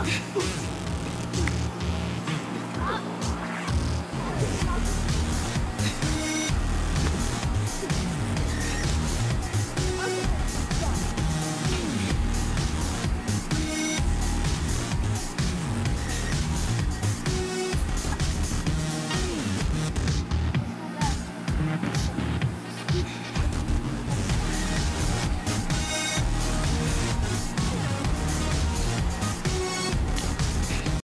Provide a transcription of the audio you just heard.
Okay.